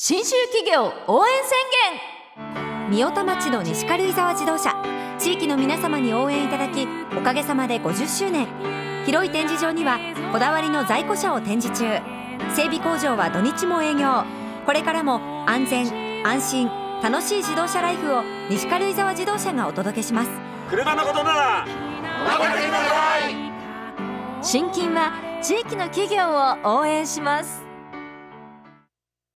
新州企業応援宣言。三代田町の西軽井沢自動車。地域の皆様に応援いただきおかげさまで50周年。広い展示場にはこだわりの在庫車を展示中。整備工場は土日も営業。これからも安全安心楽しい自動車ライフを西軽井沢自動車がお届けします。車のことなら任せてください。新金は地域の企業を応援します。